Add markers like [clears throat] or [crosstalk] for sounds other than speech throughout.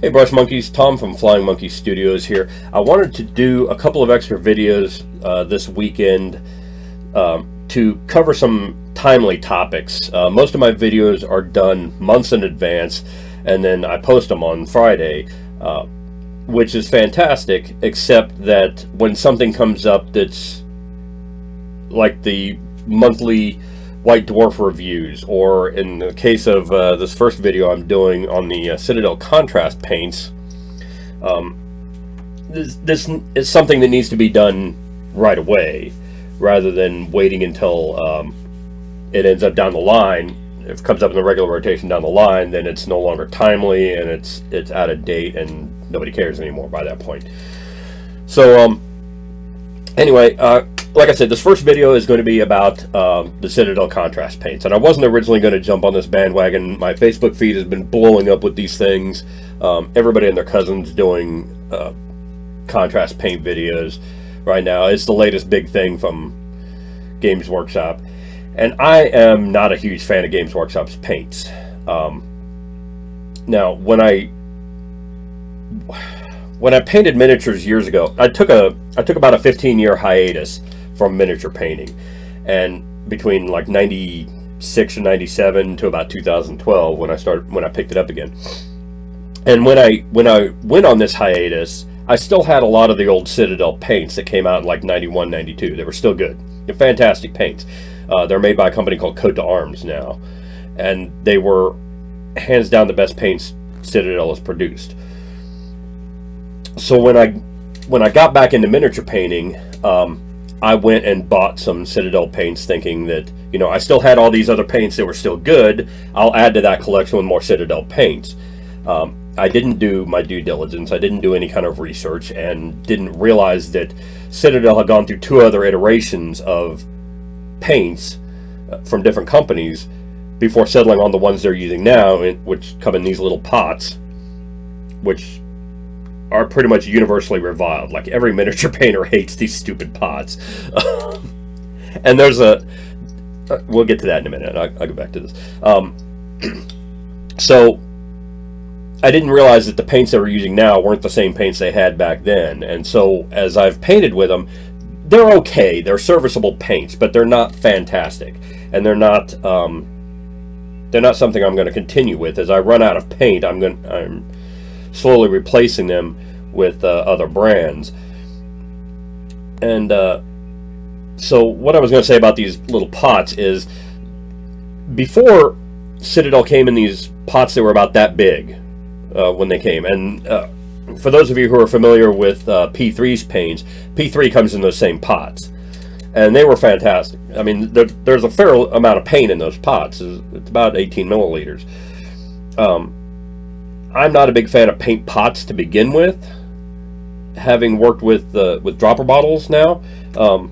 Hey Brush Monkeys, Tom from Flying Monkey Studios here. I wanted to do a couple of extra videos uh, this weekend um, to cover some timely topics. Uh, most of my videos are done months in advance and then I post them on Friday, uh, which is fantastic, except that when something comes up that's like the monthly White Dwarf reviews, or in the case of uh, this first video I'm doing on the uh, Citadel contrast paints, um, this, this, is something that needs to be done right away, rather than waiting until um, it ends up down the line. If it comes up in the regular rotation down the line, then it's no longer timely and it's it's out of date and nobody cares anymore by that point. So um, anyway, uh, like I said, this first video is going to be about um, the Citadel contrast paints. And I wasn't originally going to jump on this bandwagon. My Facebook feed has been blowing up with these things. Um, everybody and their cousins doing uh, contrast paint videos right now. It's the latest big thing from Games Workshop. And I am not a huge fan of Games Workshop's paints. Um, now, when I when I painted miniatures years ago, I took a I took about a 15 year hiatus from miniature painting. And between like 96 and 97 to about 2012 when I started when I picked it up again. And when I when I went on this hiatus, I still had a lot of the old Citadel paints that came out in like 91, 92. They were still good. They're fantastic paints. Uh, they're made by a company called Coat d'Arms now. And they were hands down the best paints Citadel has produced. So when I when I got back into miniature painting, um, I went and bought some Citadel paints thinking that, you know, I still had all these other paints that were still good. I'll add to that collection with more Citadel paints. Um, I didn't do my due diligence. I didn't do any kind of research and didn't realize that Citadel had gone through two other iterations of paints uh, from different companies before settling on the ones they're using now, which come in these little pots, which are pretty much universally reviled. Like every miniature [laughs] painter hates these stupid pots. [laughs] and there's a, uh, we'll get to that in a minute. I'll, I'll go back to this. Um, [clears throat] so I didn't realize that the paints they were using now weren't the same paints they had back then. And so as I've painted with them, they're okay. They're serviceable paints, but they're not fantastic. And they're not, um, they're not something I'm going to continue with. As I run out of paint, I'm going, I'm slowly replacing them with uh, other brands. And uh, so what I was going to say about these little pots is before Citadel came in these pots that were about that big uh, when they came. And uh, for those of you who are familiar with uh, P3's paints, P3 comes in those same pots. And they were fantastic. I mean, there, there's a fair amount of paint in those pots. It's about 18 milliliters. Um, I'm not a big fan of paint pots to begin with. Having worked with uh, with dropper bottles now, um,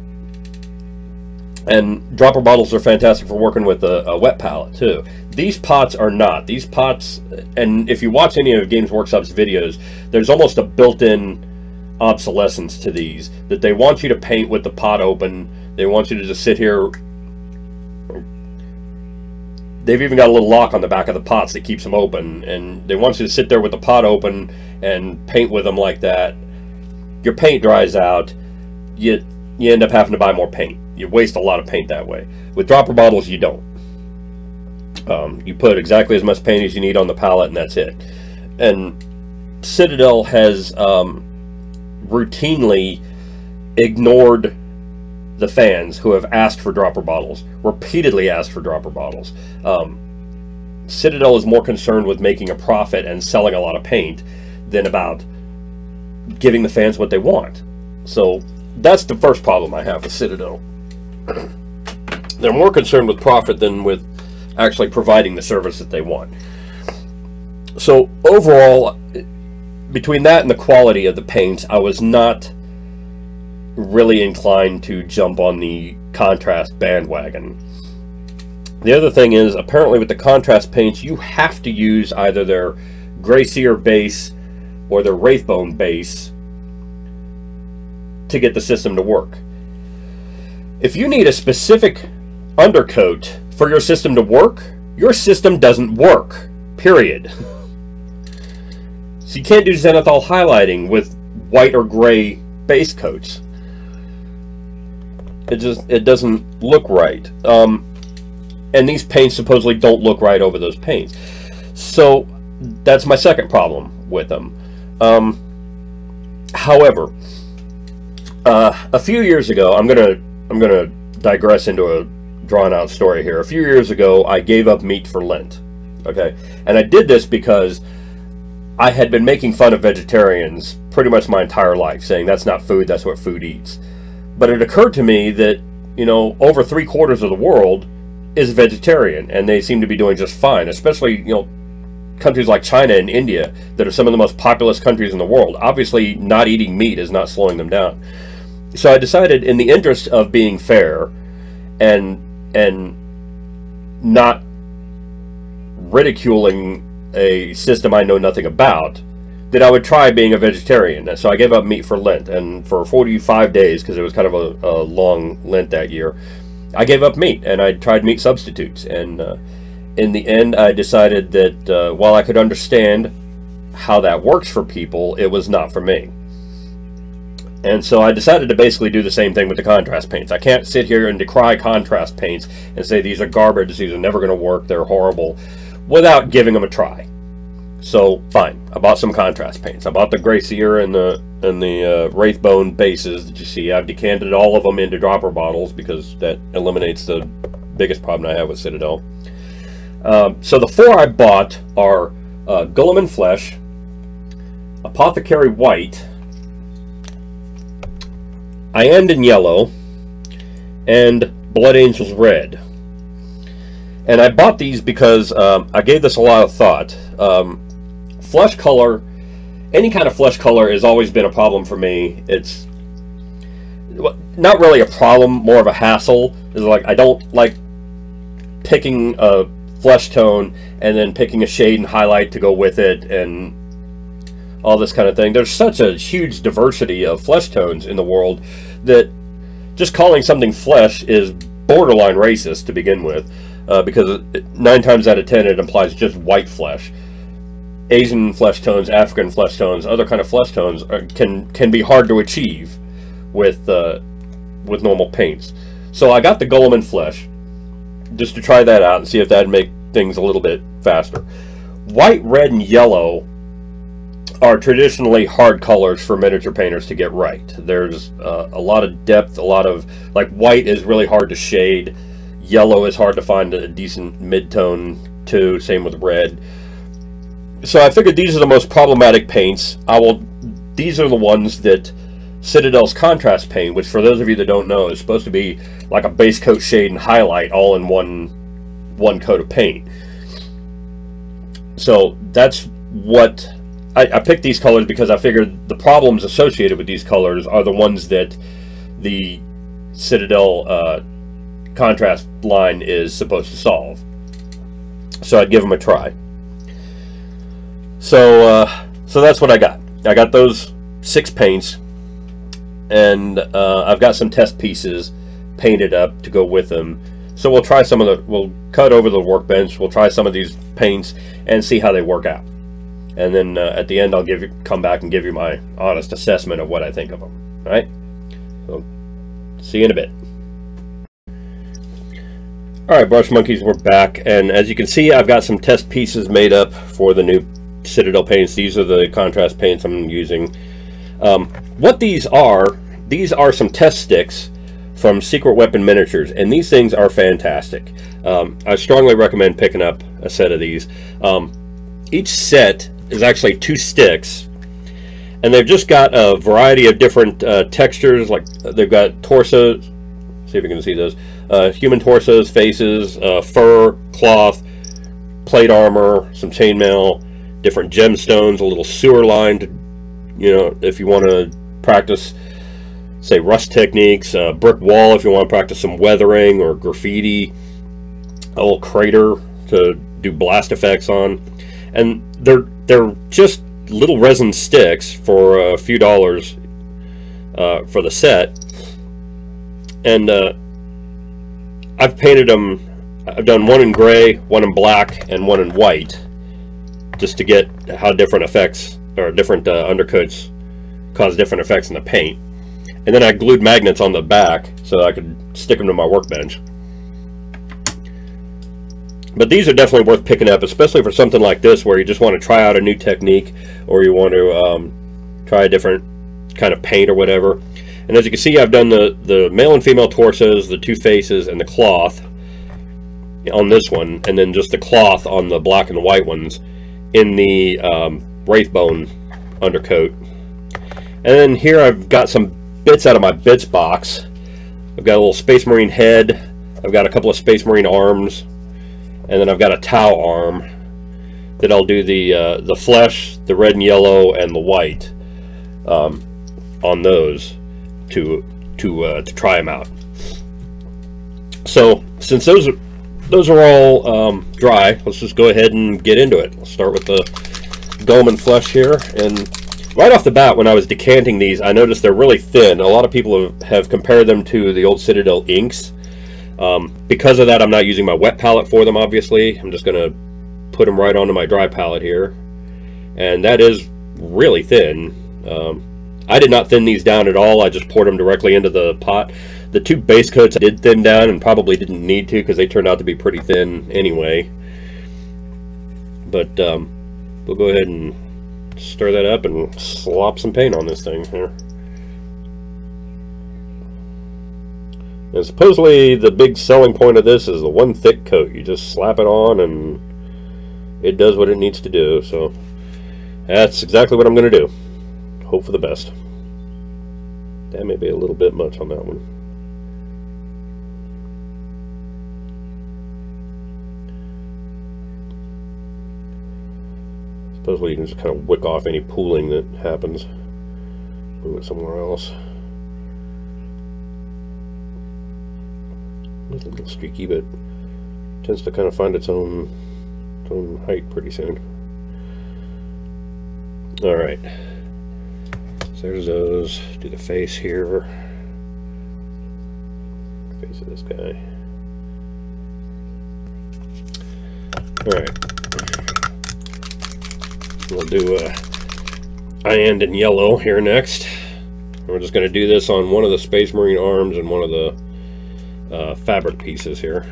and dropper bottles are fantastic for working with a, a, wet palette too. These pots are not. These pots, and if you watch any of Games Workshop's videos, there's almost a built-in obsolescence to these. That they want you to paint with the pot open. They want you to just sit here they've even got a little lock on the back of the pots that keeps them open. And they want you to sit there with the pot open and paint with them like that. Your paint dries out. You you end up having to buy more paint. You waste a lot of paint that way. With dropper bottles you don't. Um, you put exactly as much paint as you need on the palette and that's it. And Citadel has um, routinely ignored the fans who have asked for dropper bottles, repeatedly asked for dropper bottles. Um, Citadel is more concerned with making a profit and selling a lot of paint than about giving the fans what they want. So that's the first problem I have with Citadel. [clears throat] They're more concerned with profit than with actually providing the service that they want. So overall, between that and the quality of the paints, I was not really inclined to jump on the contrast bandwagon. The other thing is, apparently with the contrast paints, you have to use either their Grey Seer base or their Wraithbone base to get the system to work. If you need a specific undercoat for your system to work, your system doesn't work. Period. So you can't do zenithal highlighting with white or gray base coats. It just it doesn't look right. Um, and these paints supposedly don't look right over those paints. So that's my second problem with them. Um, however, uh, a few years ago, I'm gonna I'm gonna digress into a drawn out story here. A few years ago, I gave up meat for Lent. Okay, and I did this because I had been making fun of vegetarians pretty much my entire life, saying that's not food, that's what food eats. But it occurred to me that you know over three quarters of the world is vegetarian, and they seem to be doing just fine, especially you know countries like China and India that are some of the most populous countries in the world. Obviously, not eating meat is not slowing them down. So I decided, in the interest of being fair, and and not ridiculing a system I know nothing about, that I would try being a vegetarian. So I gave up meat for Lent, and for 45 days, because it was kind of a, a, long Lent that year, I gave up meat and I tried meat substitutes. And uh, in the end, I decided that uh, while I could understand how that works for people, it was not for me. And so I decided to basically do the same thing with the contrast paints. I can't sit here and decry contrast paints and say these are garbage, these are never going to work, they're horrible, without giving them a try. So fine, I bought some contrast paints. I bought the Grey Seer and the and the uh, Wraithbone bases that you see. I've decanted all of them into dropper bottles because that eliminates the biggest problem I have with Citadel. Um, so the four I bought are uh, Guilliman Flesh, Apothecary White, Iyanden Yellow, and Blood Angels Red. And I bought these because um, I gave this a lot of thought. Um, flesh color, any kind of flesh color has always been a problem for me. It's not really a problem, more of a hassle. Is like I don't like picking a flesh tone and then picking a shade and highlight to go with it and all this kind of thing. There's such a huge diversity of flesh tones in the world that just calling something flesh is borderline racist to begin with, uh, because nine times out of ten it implies just white flesh. Asian flesh tones, African flesh tones, other kind of flesh tones are, can can be hard to achieve with uh, with normal paints. So I got the Guilliman flesh just to try that out and see if that'd make things a little bit faster. White, red, and yellow are traditionally hard colors for miniature painters to get right. There's uh, a lot of depth, a lot of like white is really hard to shade. Yellow is hard to find a decent mid-tone too. Same with red so I figured these are the most problematic paints. I will. These are the ones that Citadel's contrast paint, which for those of you that don't know, is supposed to be like a base coat shade and highlight all in one one coat of paint. So that's what I, I picked these colors because I figured the problems associated with these colors are the ones that the Citadel uh, contrast line is supposed to solve. So I'd give them a try. So, uh, so that's what I got. I got those six paints, and uh, I've got some test pieces painted up to go with them. So we'll try some of the, we'll cut over the workbench, we'll try some of these paints and see how they work out. And then uh, at the end, I'll give you, come back and give you my honest assessment of what I think of them. All right? So, see you in a bit. All right, Brush Monkeys, we're back. And as you can see, I've got some test pieces made up for the new Citadel paints. These are the contrast paints I'm using. Um, what these are, these are some test sticks from Secret Weapon Miniatures, and these things are fantastic. Um, I strongly recommend picking up a set of these. Um, each set is actually two sticks, and they've just got a variety of different uh, textures, like they've got torsos, see if you can see those, uh, human torsos, faces, uh, fur, cloth, plate armor, some chainmail, different gemstones, a little sewer line to, you know, if you want to practice, say, rust techniques, a brick wall if you want to practice some weathering or graffiti, a little crater to do blast effects on, and they're they're just little resin sticks for a few dollars uh, for the set, and uh, I've painted them. I've done one in gray, one in black, and one in white just to get how different effects or different uh, undercoats cause different effects in the paint. And then I glued magnets on the back so I could stick them to my workbench. But these are definitely worth picking up, especially for something like this where you just want to try out a new technique or you want to um, try a different kind of paint or whatever. And as you can see, I've done the, the male and female torsos, the two faces, and the cloth on this one, and then just the cloth on the black and white ones in the um, Wraithbone undercoat. And then here I've got some bits out of my bits box. I've got a little Space Marine head. I've got a couple of Space Marine arms and then I've got a Tau arm that I'll do the uh, the flesh, the red and yellow, and the white um, on those to to uh, to try them out. So since those are those are all um, dry, let's just go ahead and get into it. Let's start with the Guilliman flesh here, and right off the bat, when I was decanting these, I noticed they're really thin. A lot of people have, have compared them to the old Citadel inks um, because of that, I'm not using my wet palette for them, obviously. I'm just going to put them right onto my dry palette here. And that is really thin. Um, I did not thin these down at all. I just poured them directly into the pot. The two base coats I did thin down and probably didn't need to because they turned out to be pretty thin anyway. But um, we'll go ahead and stir that up and slop some paint on this thing here. And supposedly the big selling point of this is the one thick coat. You just slap it on and it does what it needs to do. So that's exactly what I'm going to do. Hope for the best. That may be a little bit much on that one. Supposedly you can just kind of wick off any pooling that happens. Move it somewhere else. It's a little streaky, but tends to kind of find its own, its own height pretty soon. All right. So there's those. Do the face here. Face of this guy. All right. We'll do a and in yellow here next. We're just going to do this on one of the Space Marine arms and one of the uh, fabric pieces here.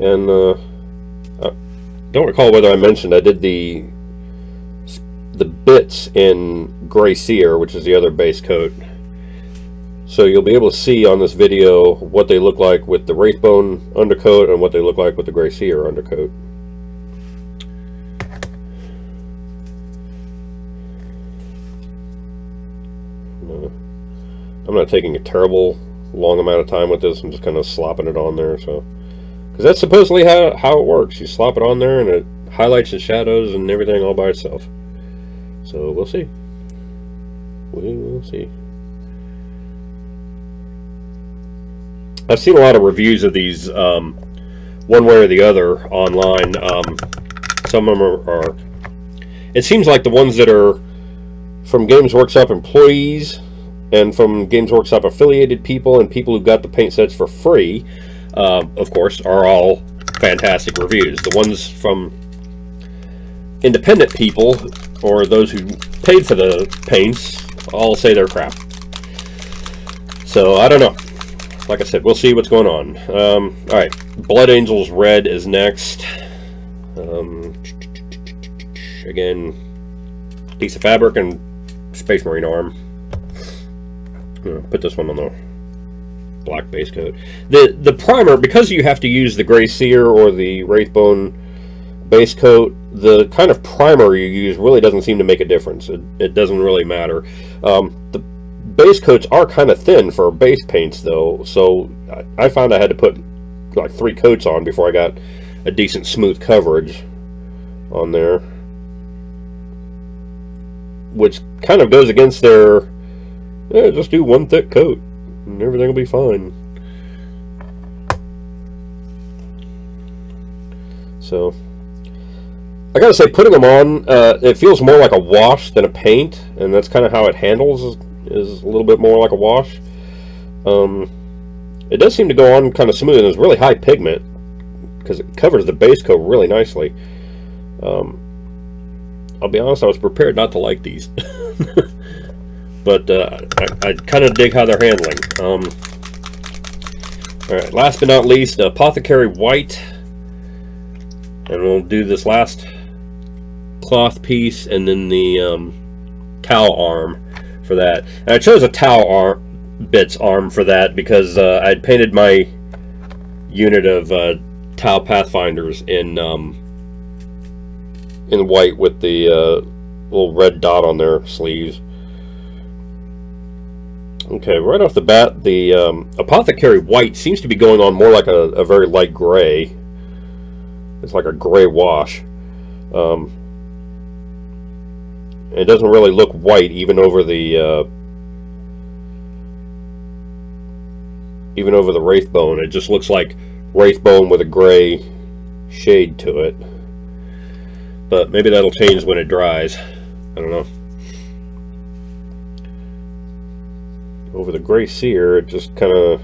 And uh, I don't recall whether I mentioned I did the the bits in Gray Seer, which is the other base coat. So you'll be able to see on this video what they look like with the Wraithbone undercoat and what they look like with the Gray Seer undercoat. Uh, I'm not taking a terrible long amount of time with this. I'm just kind of slopping it on there. So, Because that's supposedly how, how it works. You slop it on there and it highlights the shadows and everything all by itself. So we'll see. We will see. I've seen a lot of reviews of these um, one way or the other online. Um, some of them are, are, It seems like the ones that are from Games Workshop employees and from Games Workshop affiliated people and people who got the paint sets for free, uh, of course, are all fantastic reviews. The ones from independent people or those who paid for the paints all say they're crap. So I don't know. Like I said, we'll see what's going on. Um, all right, Blood Angels Red is next. Um, again, piece of fabric and Space Marine arm put this one on the black base coat. The the primer, because you have to use the Gray Seer or the Wraithbone base coat, the kind of primer you use really doesn't seem to make a difference. It, it doesn't really matter. Um, the base coats are kind of thin for base paints though, so I, found I had to put like three coats on before I got a decent smooth coverage on there. Which kind of goes against their yeah, just do one thick coat and everything will be fine. So, I gotta say, putting them on, uh, it feels more like a wash than a paint, and that's kind of how it handles, is, a little bit more like a wash. Um, it does seem to go on kind of smooth, and it's really high pigment because it covers the base coat really nicely. Um, I'll be honest, I was prepared not to like these. [laughs] but uh, I, I kind of dig how they're handling. Um, all right, last but not least, Apothecary White. And we'll do this last cloth piece and then the um, Tau arm for that. And I chose a Tau arm, bits arm for that because uh, I'd painted my unit of uh, Tau Pathfinders in um, in white with the uh, little red dot on their sleeves. Okay, right off the bat, the um, Apothecary White seems to be going on more like a, a very light gray. It's like a gray wash. Um, it doesn't really look white even over the uh, even over the Wraithbone. It just looks like Wraithbone with a gray shade to it. But maybe that'll change when it dries. I don't know. Over the Gray Seer, it just kind of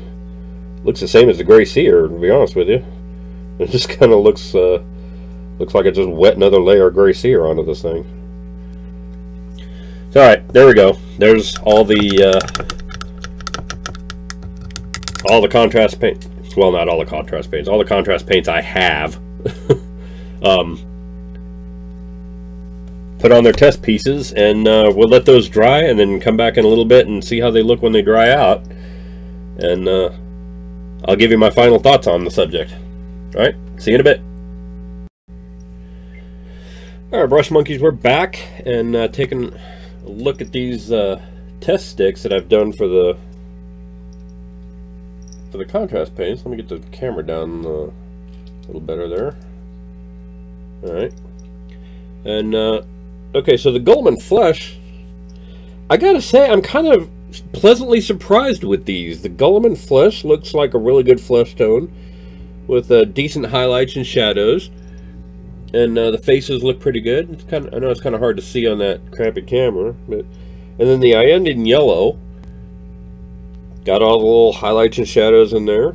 looks the same as the Gray Seer, to be honest with you. [laughs] It just kind of looks uh, looks like it just wet another layer of Gray Seer onto this thing. So, alright, there we go. There's all the uh, all the contrast paint. Well, not all the contrast paints. All the contrast paints I have. [laughs] um, put on their test pieces, and uh, we'll let those dry, and then come back in a little bit and see how they look when they dry out. And uh, I'll give you my final thoughts on the subject. All right, see you in a bit. All right, Brush Monkeys, we're back and uh, taking look at these uh, test sticks that I've done for the for the contrast paints. Let me get the camera down uh, a little better there. All right, and uh, Okay, so the Guilliman Flesh, I gotta say, I'm kind of pleasantly surprised with these. The Guilliman Flesh looks like a really good flesh tone with uh, decent highlights and shadows. And uh, the faces look pretty good. It's kind of, I know it's kind of hard to see on that crappy camera, but and then the Iyanden Yellow got all the little highlights and shadows in there.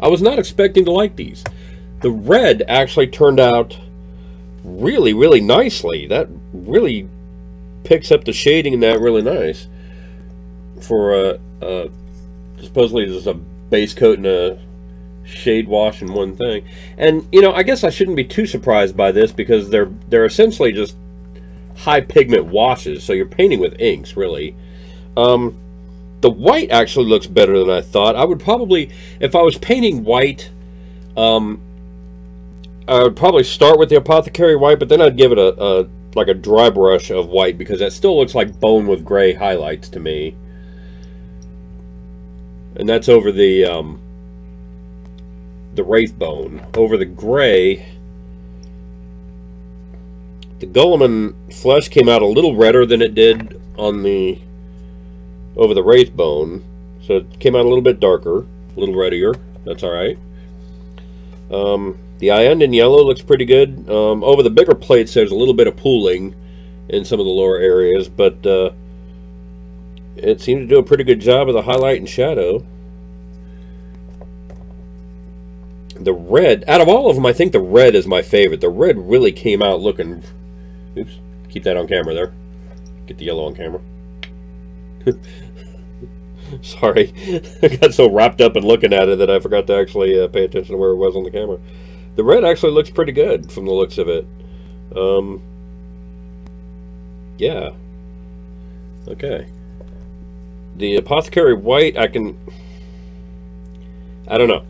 I was not expecting to like these. The red actually turned out really, really nicely. That really picks up the shading in that really nice. For a, uh, supposedly there's a base coat and a shade wash in one thing. And, you know, I guess I shouldn't be too surprised by this because they're, they're essentially just high pigment washes. So you're painting with inks, really. Um, the white actually looks better than I thought. I would probably, if I was painting white, um, I would probably start with the Apothecary White, but then I'd give it a, a like a dry brush of white because that still looks like bone with gray highlights to me. And that's over the um, the Wraith Bone. Over the gray, the Guilliman flesh came out a little redder than it did on the over the Wraith Bone. So it came out a little bit darker, a little reddier. That's all right. Um, the Iyanden Yellow looks pretty good. Um, over the bigger plates, there's a little bit of pooling in some of the lower areas, but uh, it seemed to do a pretty good job of the highlight and shadow. The red, out of all of them, I think the red is my favorite. The red really came out looking... Oops, keep that on camera there. Get the yellow on camera. [laughs] Sorry, [laughs] I got so wrapped up in looking at it that I forgot to actually uh, pay attention to where it was on the camera. The red actually looks pretty good from the looks of it. Um, yeah. Okay. The Apothecary White, I can... I don't know.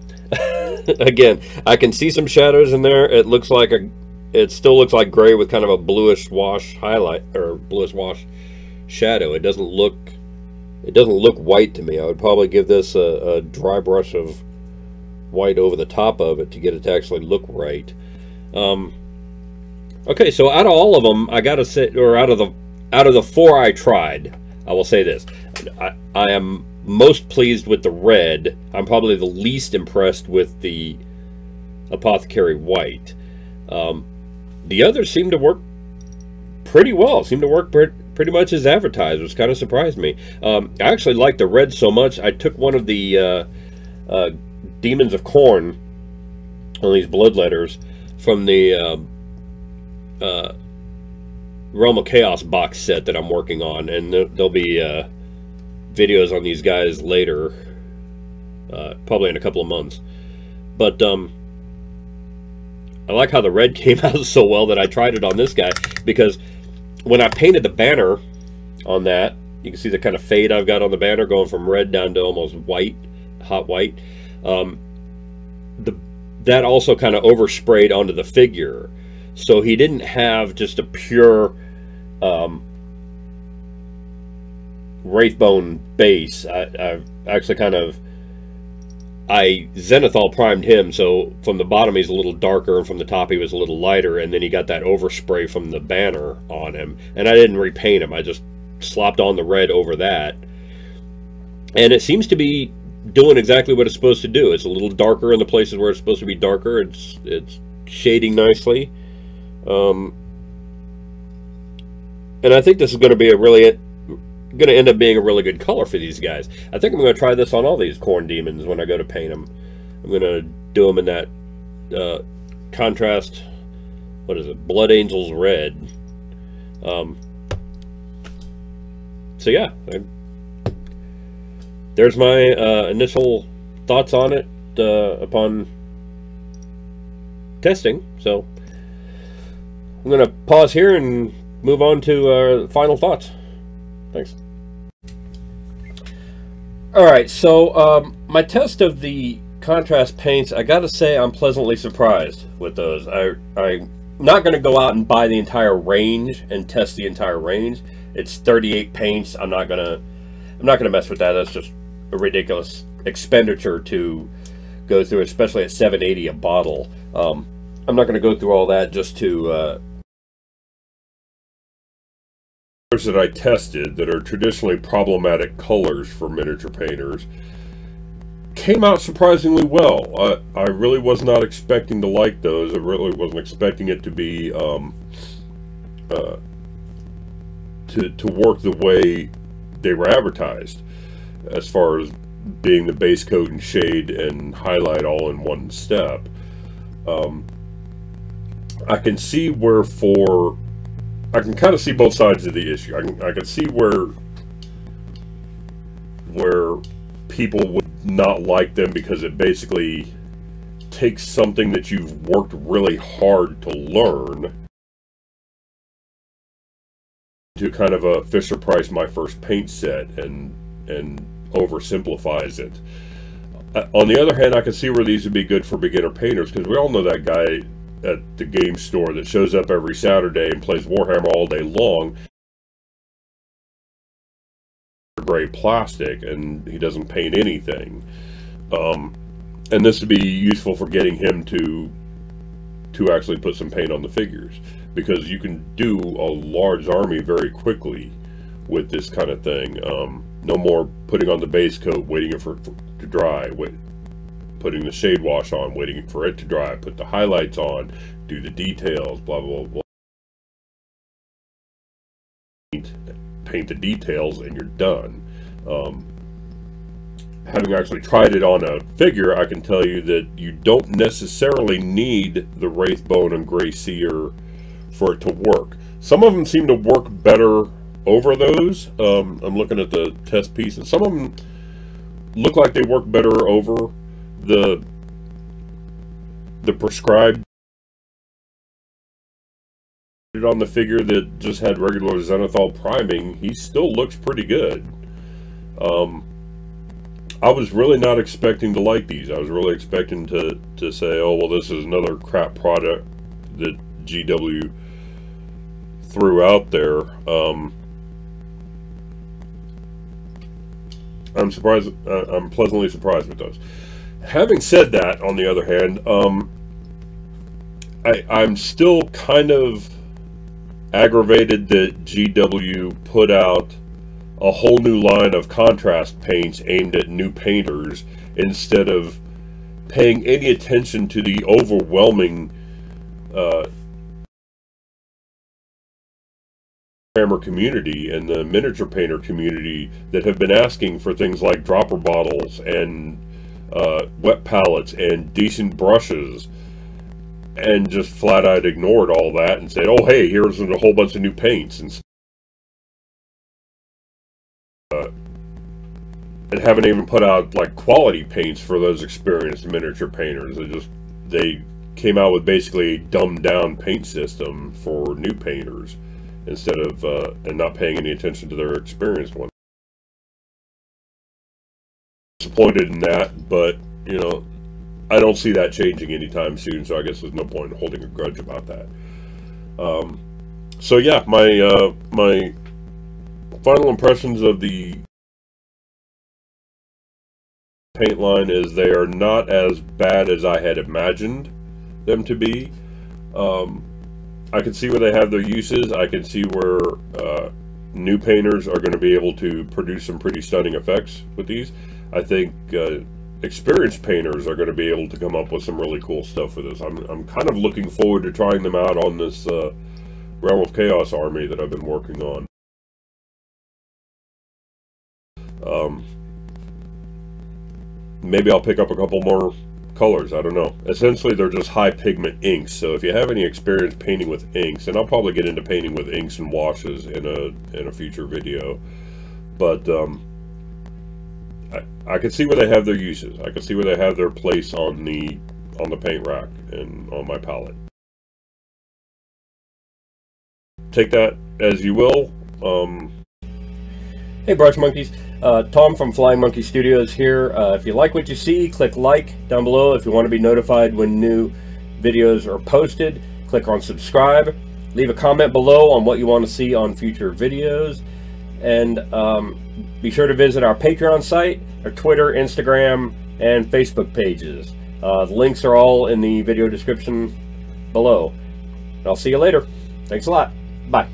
[laughs] Again, I can see some shadows in there. It looks like a... It still looks like gray with kind of a bluish wash highlight, or bluish wash shadow. It doesn't look... It doesn't look white to me. I would probably give this a, a dry brush of white over the top of it to get it to actually look right. Um, okay, so out of all of them, I gotta say, or out of the out of the four I tried, I will say this: I, I am most pleased with the red. I'm probably the least impressed with the apothecary white. Um, the others seem to work pretty well. Seem to work pretty much as advertised, which kind of surprised me. Um, I actually like the red so much. I took one of the uh, uh, Demons of Khorne, on these blood letters, from the uh, uh, Realm of Chaos box set that I'm working on, and there'll be uh, videos on these guys later, uh, probably in a couple of months. But um, I like how the red [laughs] came out so well that I tried it on this guy because when I painted the banner on that, you can see the kind of fade I've got on the banner going from red down to almost white, hot white. Um, the that also kind of oversprayed onto the figure. So he didn't have just a pure um, Wraithbone base. I, I actually kind of I Zenithal primed him, so from the bottom he's a little darker, and from the top he was a little lighter, and then he got that overspray from the banner on him. And I didn't repaint him; I just slopped on the red over that. And it seems to be doing exactly what it's supposed to do. It's a little darker in the places where it's supposed to be darker. It's it's shading nicely. Um, and I think this is going to be a really going to end up being a really good color for these guys. I think I'm going to try this on all these Khorne demons when I go to paint them. I'm going to do them in that uh, contrast. What is it? Blood Angels Red. Um, so yeah, I, there's my uh, initial thoughts on it uh, upon testing. So I'm going to pause here and move on to uh, final thoughts. Thanks. All right, so um, my test of the contrast paints, I gotta say I'm pleasantly surprised with those. I, I'm not gonna go out and buy the entire range and test the entire range. It's 38 paints. I'm not gonna, I'm not gonna mess with that. That's just a ridiculous expenditure to go through, especially at 780 a bottle. Um, I'm not gonna go through all that just to uh, that I tested that are traditionally problematic colors for miniature painters came out surprisingly well. I, I really was not expecting to like those. I really wasn't expecting it to be um, uh, to, to work the way they were advertised as far as being the base coat and shade and highlight all in one step. Um, I can see where for I can kind of see both sides of the issue. I can, I can see where where people would not like them because it basically takes something that you've worked really hard to learn to kind of a Fisher Price my first paint set and and oversimplifies it. Uh, on the other hand, I can see where these would be good for beginner painters because we all know that guy at the game store that shows up every Saturday and plays Warhammer all day long. Gray plastic, and he doesn't paint anything. Um, and this would be useful for getting him to to actually put some paint on the figures because you can do a large army very quickly with this kind of thing. Um, no more putting on the base coat, waiting for, for to dry. Wait, putting the shade wash on, waiting for it to dry, put the highlights on, do the details, blah, blah, blah. Paint, paint the details and you're done. Um, having actually tried it on a figure, I can tell you that you don't necessarily need the Wraithbone and Grey Seer for it to work. Some of them seem to work better over those. Um, I'm looking at the test piece, and some of them look like they work better over the the prescribed on the figure that just had regular zenithal priming, he still looks pretty good. Um, I was really not expecting to like these. I was really expecting to, to say, oh, well, this is another crap product that GW threw out there. Um, I'm surprised, uh, I'm pleasantly surprised with those having said that, on the other hand, um, I, I'm still kind of aggravated that GW put out a whole new line of contrast paints aimed at new painters instead of paying any attention to the overwhelming uh, hammer community and the miniature painter community that have been asking for things like dropper bottles and uh, wet palettes and decent brushes and just flat out ignored all that and said, oh, hey, here's a whole bunch of new paints. And, uh, and haven't even put out like quality paints for those experienced miniature painters. They just, they came out with basically a dumbed down paint system for new painters instead of, uh, and not paying any attention to their experienced ones. Disappointed in that, but, you know, I don't see that changing anytime soon, so I guess there's no point in holding a grudge about that. Um, so yeah, my uh, my final impressions of the paint line is they are not as bad as I had imagined them to be. Um, I can see where they have their uses. I can see where uh, new painters are going to be able to produce some pretty stunning effects with these. I think uh, experienced painters are going to be able to come up with some really cool stuff with this. I'm, I'm kind of looking forward to trying them out on this uh, Realm of Chaos army that I've been working on. Um, maybe I'll pick up a couple more colors, I don't know. Essentially, they're just high pigment inks, so if you have any experience painting with inks, and I'll probably get into painting with inks and washes in a, in a future video, but um, I, I can see where they have their uses. I can see where they have their place on the on the paint rack and on my palette. Take that as you will. Um, hey, Brush Monkeys. Uh, Tom from Flying Monkey Studios here. Uh, if you like what you see, click like down below. If you want to be notified when new videos are posted, click on subscribe. Leave a comment below on what you want to see on future videos. And um, be sure to visit our Patreon site, our Twitter, Instagram, and Facebook pages. Uh, the links are all in the video description below. I'll see you later. Thanks a lot. Bye.